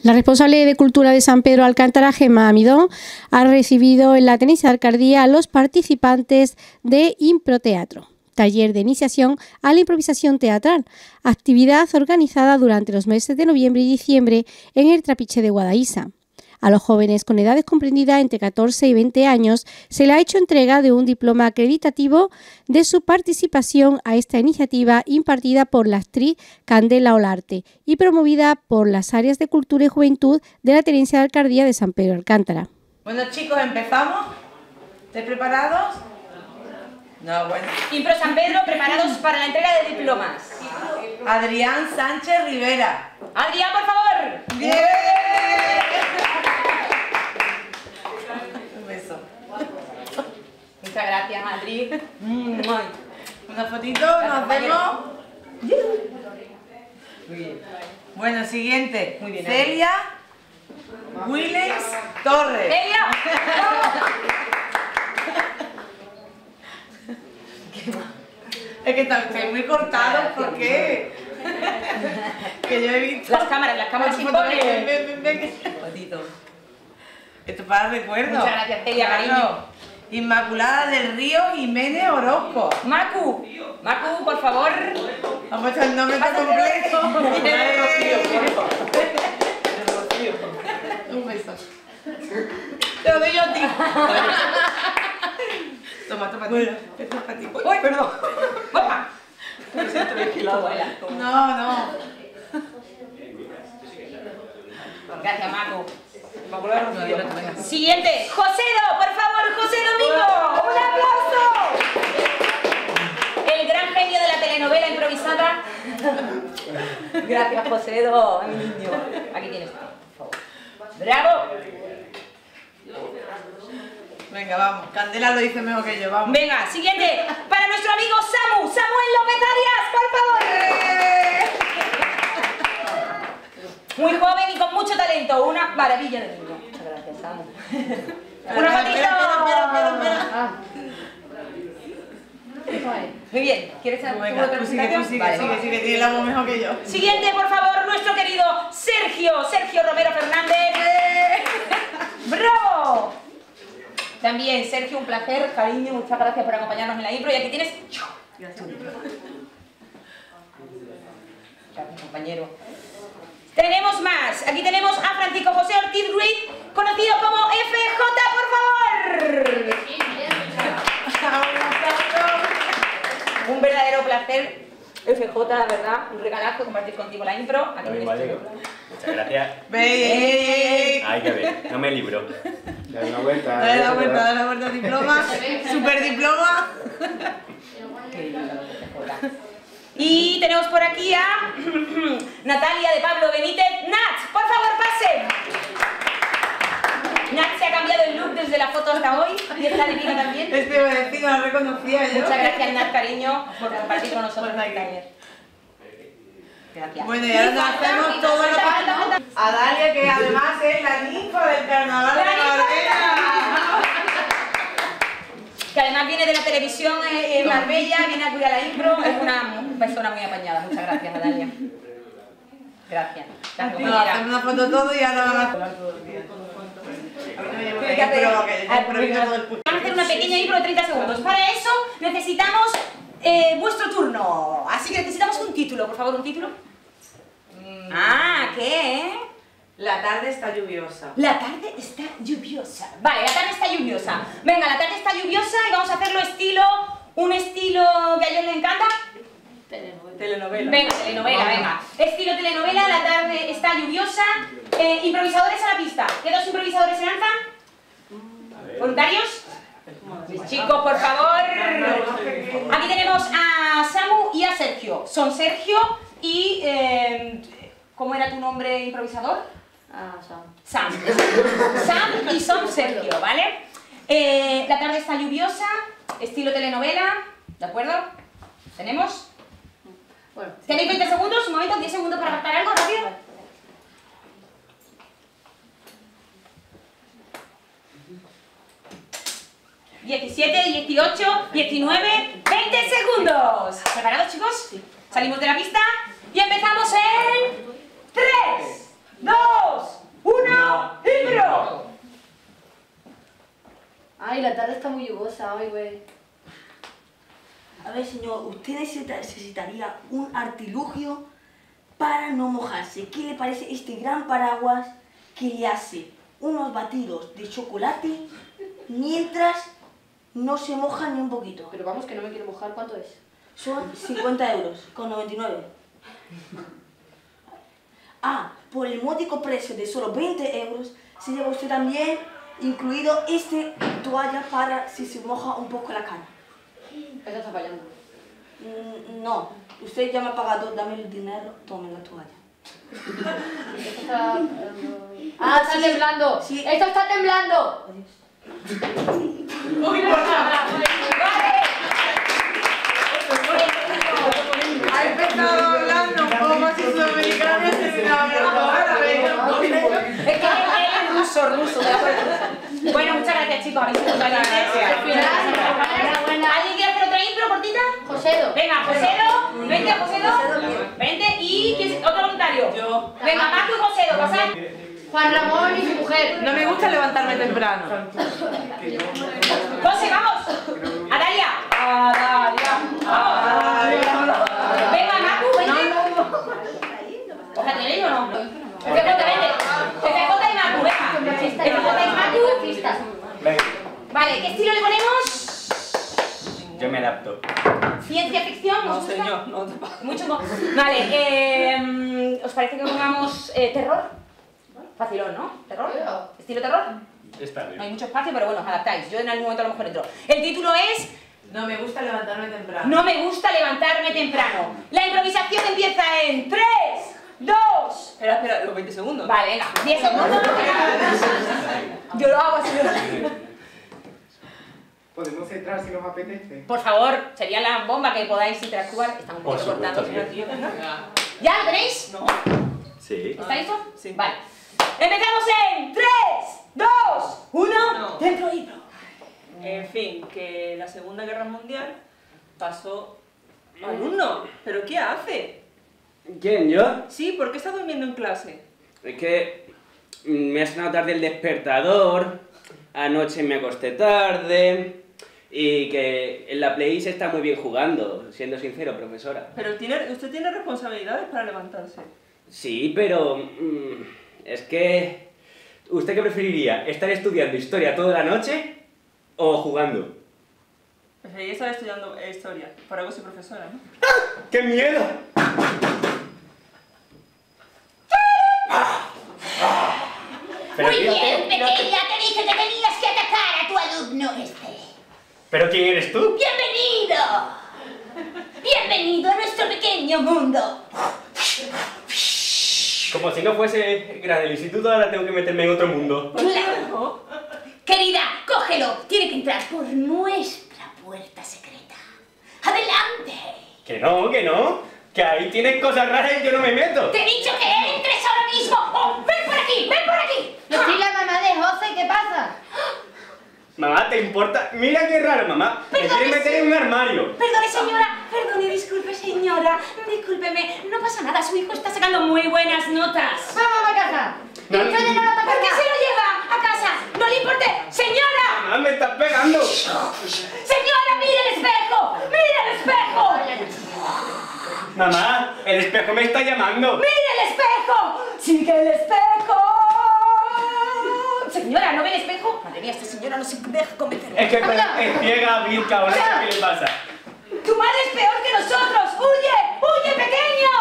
La responsable de Cultura de San Pedro Alcántara, Gemma Amidón, ha recibido en la tenencia de alcaldía a los participantes de Improteatro, taller de iniciación a la improvisación teatral, actividad organizada durante los meses de noviembre y diciembre en el Trapiche de Guadaísa. A los jóvenes con edades comprendidas entre 14 y 20 años se le ha hecho entrega de un diploma acreditativo de su participación a esta iniciativa impartida por la actriz Candela Olarte y promovida por las áreas de cultura y juventud de la Tenencia de Alcaldía de San Pedro Alcántara. Bueno chicos, empezamos. ¿Estáis preparados? No, bueno. Impro San Pedro, preparados para la entrega de diplomas. Adrián Sánchez Rivera. Adrián, por favor. ¡Bien! Un beso. Muchas gracias, Adri. Ay. Una fotito, nos vemos. Muy bien. Bueno, siguiente. Muy bien, Celia Willens Torres. ¡Celia! Es que estoy muy cortado porque que yo he visto Las cámaras, las cámaras Ven, imponen. ven, ven, ven, ven. Fotito. Esto es para recuerdo. Muchas gracias, Celia, cariño. Inmaculada del Río Jiménez Orozco. Macu, Macu, por favor. Ha puesto el nombre completo. Bien. Un beso. Te lo doy yo a ti. Toma, toma. Bueno, esto es para ti. Uy, perdón. Vigilado, ¿eh? No, no. Gracias, vengas. Siguiente, Josedo, por favor, José Domingo. ¡Un aplauso! El gran genio de la telenovela improvisada. Gracias, mi niño. Aquí tienes, por favor. ¡Bravo! Venga, vamos. Candela lo dice mejor que yo, vamos. Venga, siguiente, para nuestro amigo Samu, Samuel López Arias, por favor. Muy joven y con mucho talento, una maravilla de niño. Muchas gracias, Samu. Una fotito. espera, espera, espera, espera. Muy bien, ¿quieres hacer Venga, otra tú sigue, tú presentación? sigue, Vale. sigue, sigue, tiene la voz mejor que yo. Siguiente, por favor, nuestro querido Sergio, Sergio Romero Fernández. ¡Bravo! También, Sergio, un placer, cariño, muchas gracias por acompañarnos en la impro. Y aquí tienes... Gracias, compañero. Tenemos más. Aquí tenemos a Francisco José Ortiz Ruiz, conocido como FJ, por favor. Un verdadero placer, FJ, la verdad, un regalazo compartir contigo la impro. Aquí Muchas gracias. Ve, ey, ey, ey. Hay que ver, no me libro. Dale una vuelta. Dale la vuelta, dale la vuelta, diploma. Super diploma. Y tenemos por aquí a Natalia de Pablo Benítez. Nat, por favor, pase. Nat se ha cambiado el look desde la foto hasta hoy y está divina también. Este iba a decir, no la reconocía yo. Muchas gracias, Nat, cariño, por compartir con nosotros el taller. Gracias. Bueno, y ahora nos hacemos todo lo que... A Dalia, que además es la ninfa del carnaval de Marbella. Que además viene de la televisión eh, en Marbella, viene a cuidar la impro, es una persona muy apañada. Muchas gracias, Natalia. Gracias. Gracias, hacemos una foto todo y ahora van a hacer una pequeña impro de 30 segundos. Para eso necesitamos eh, vuestro turno. Así que necesitamos un título, por favor, un título. Ah, ¿qué? La tarde está lluviosa. La tarde está lluviosa. Vale, la tarde está lluviosa. Venga, la tarde está lluviosa y vamos a hacerlo estilo, un estilo que a ellos les encanta. Telenovela. Venga, telenovela, venga. Estilo telenovela, la tarde está lluviosa. Eh, improvisadores a la pista. ¿Qué dos improvisadores se lanzan? ¿Voluntarios? Chicos, por favor. Aquí tenemos a Samu y a Sergio. Son Sergio y... eh, ¿Cómo era tu nombre improvisador? Sam. Sam y son Sergio, ¿vale? Eh, la tarde está lluviosa, estilo telenovela, ¿de acuerdo? ¿Tenemos? ¿Tenéis 20 segundos? Un momento, 10 segundos para captar algo, rápido. 17, 18, 19, 20 segundos. ¿Preparados, chicos? Salimos de la pista y empezamos en 3, 2, 1 y. Ay, la tarde está muy lluviosa hoy, güey. A ver, señor, usted necesitaría un artilugio para no mojarse. ¿Qué le parece este gran paraguas que le hace unos batidos de chocolate mientras no se moja ni un poquito? Pero vamos, que no me quiero mojar. ¿Cuánto es? Son 50 euros con 99. Ah, por el módico precio de solo 20 euros, se lleva usted también incluido este toalla para si se moja un poco la cara. Eso está fallando. Mm, No, usted ya me ha pagado, dame el dinero, tome la toalla. Esto está... eh, ¡Ah, está Sí. temblando! Sí. ¡Esto está temblando! Uy, por favor. Ha empezado hablando un poco así sudamericano y se me ha hablado árabe. Es que él es ruso, ruso. te la puedes ruso. Bueno, muchas gracias chicos, habéis sido valientes. ¿Alguien quiere hacer otra intro cortita? Josedo. Venga, Josedo, vente Josedo, vente y otro voluntario. Yo. Venga, Marco y Josedo, pasad. Juan Ramón y su mujer. No me gusta levantarme temprano. José, vamos. Adalia. Adalia. Adalia. Venga, Marco, vente. Cógete el hilo o no. FJ, vente. FJ y Marco, venga. FJ y Marco. Artistas. Vale, ¿qué estilo le ponemos? Yo me adapto. Ciencia ficción, ¿os No, gusta? señor, no te pases. Mucho Vale, eh, ¿os parece que pongamos eh, terror? Facilón, ¿no? ¿Terror? ¿Estilo terror? Está No hay bien. mucho espacio, pero bueno, os adaptáis. Yo en algún momento a lo mejor entro. El título es No me gusta levantarme temprano. No me gusta levantarme temprano. La improvisación empieza en 3, 2... Espera, espera, los 20 segundos. Vale, venga, 10 segundos. Yo lo hago así. Podemos entrar si nos apetece. Por favor, sería la bomba que podáis interactuar. Está un Por poquito supuesto, cortado, señor bien. tío, ¿no? ¿Ya lo tenéis? No. Sí. ¿Está listo? Sí. Vale. Empezamos en 3, 2, 1. No. Dentro intro. En fin, que la Segunda Guerra Mundial pasó alumno. ¿Pero qué hace? ¿Quién, yo? Sí, ¿por qué está durmiendo en clase? Es que me ha sonado tarde el despertador, anoche me acosté tarde y que en la Play se está muy bien jugando, siendo sincero, profesora. Pero tiene, usted tiene responsabilidades para levantarse. Sí, pero mm, es que... ¿Usted qué preferiría? ¿Estar estudiando historia toda la noche o jugando? Preferiría estar estudiando eh, historia. Por algo soy profesora, ¿no? ¡Qué miedo! Pero, Muy ¿quién- bien, pequeña, te dije que tenías que atacar a tu alumno este. ¿Pero quién eres tú? ¡Bienvenido! ¡Bienvenido a nuestro pequeño mundo! Como si no fuese gran del instituto, ahora tengo que meterme en otro mundo. ¡Claro! Querida, cógelo. Tiene que entrar por nuestra puerta secreta. ¡Adelante! Que no, que no. Que ahí tienes cosas raras y yo no me meto. ¡Te he dicho que entres ahora mismo! ¡Oh, ¡Ven por aquí! ¡Ven por aquí! Yo soy la mamá de José, ¿qué pasa? Mamá, ¿te importa? Mira qué raro, mamá. Me Perdone, quieres meter en un armario. Perdone, señora. Perdone, disculpe, señora. Discúlpeme. No pasa nada. Su hijo está sacando muy buenas notas. ¡Vamos a casa! No, ¡Y ustedes no lo ¿Por qué se lo lleva a casa? ¡No le importe! ¡Señora! Mamá, me estás pegando. ¡Señora, mire el espejo! ¡Mire el espejo! Mamá, el espejo me está llamando. ¡Mire el espejo! ¡Sigue el espejo! Mía, esta señora no se deja cometer. Es que es ciega, virca, ahora qué le pasa. ¡Tu madre es peor que nosotros! ¡Huye! ¡Huye, pequeño!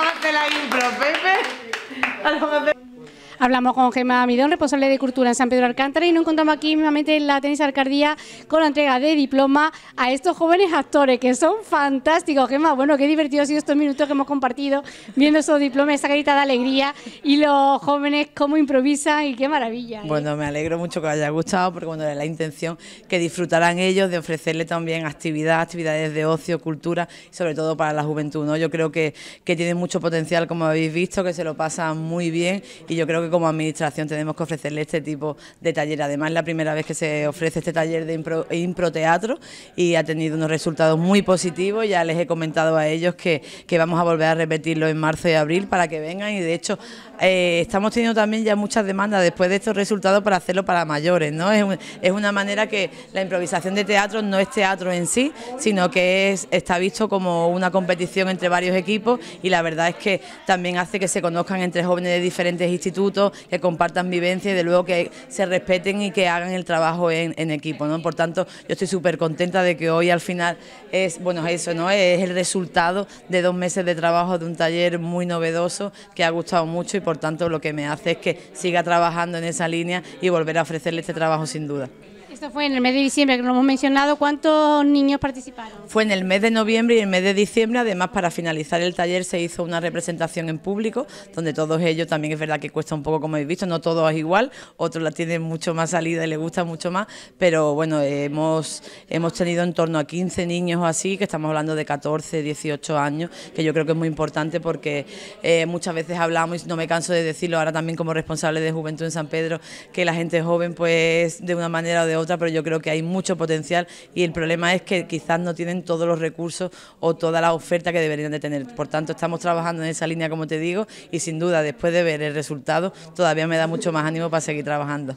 Hace la impro, Pepe. Hablamos con Gemma Midón, responsable de Cultura en San Pedro Alcántara, y nos encontramos aquí mismamente en la Tenis Alcaldía con la entrega de diploma a estos jóvenes actores que son fantásticos. Gemma, bueno, qué divertido ha sido estos minutos que hemos compartido viendo esos diplomas, esa carita de alegría y los jóvenes cómo improvisan y qué maravilla. ¿eh? Bueno, me alegro mucho que os haya gustado porque bueno, es la intención que disfrutarán ellos de ofrecerle también actividad, actividades de ocio, cultura sobre todo para la juventud. ¿no? Yo creo que, que tienen mucho potencial, como habéis visto, que se lo pasan muy bien y yo creo que como administración tenemos que ofrecerle este tipo de taller. Además, es la primera vez que se ofrece este taller de impro, improteatro y ha tenido unos resultados muy positivos. Ya les he comentado a ellos que, vamos a volver a repetirlo en marzo y abril para que vengan y de hecho eh, estamos teniendo también ya muchas demandas después de estos resultados para hacerlo para mayores. ¿no? Es, un- es una manera que la improvisación de teatro no es teatro en sí, sino que es, está visto como una competición entre varios equipos y la verdad es que también hace que se conozcan entre jóvenes de diferentes institutos, que compartan vivencias y de luego que se respeten y que hagan el trabajo en, en equipo. ¿no? Por tanto, yo estoy súper contenta de que hoy al final es, bueno, eso, ¿no? es el resultado de dos meses de trabajo de un taller muy novedoso que ha gustado mucho y por tanto lo que me hace es que siga trabajando en esa línea y volver a ofrecerle este trabajo sin duda. Esto fue en el mes de diciembre, que lo hemos mencionado. ¿Cuántos niños participaron? Fue en el mes de noviembre y en el mes de diciembre, además para finalizar el taller se hizo una representación en público, donde todos ellos también es verdad que cuesta un poco como habéis visto, no todo es igual, otros la tienen mucho más salida y les gusta mucho más, pero bueno, hemos, hemos tenido en torno a 15 niños o así, que estamos hablando de 14, 18 años, que yo creo que es muy importante porque eh, muchas veces hablamos, y no me canso de decirlo ahora también como responsable de Juventud en San Pedro, que la gente joven pues de una manera o de otra, pero yo creo que hay mucho potencial y el problema es que quizás no tienen todos los recursos o toda la oferta que deberían de tener. Por tanto, estamos trabajando en esa línea, como te digo, y sin duda, después de ver el resultado, todavía me da mucho más ánimo para seguir trabajando.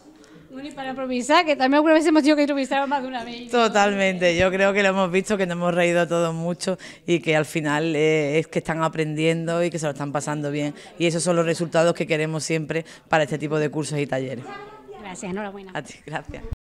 Bueno, y para improvisar, que también alguna vez hemos tenido que improvisar más de una vez. Totalmente, yo creo que lo hemos visto, que nos hemos reído todos mucho y que al final eh, es que están aprendiendo y que se lo están pasando bien. Y esos son los resultados que queremos siempre para este tipo de cursos y talleres. Gracias, enhorabuena. A ti, gracias.